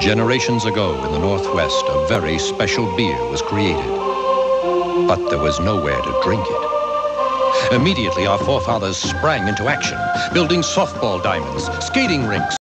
Generations ago in the Northwest, a very special beer was created. But there was nowhere to drink it. Immediately, our forefathers sprang into action, building softball diamonds, skating rinks,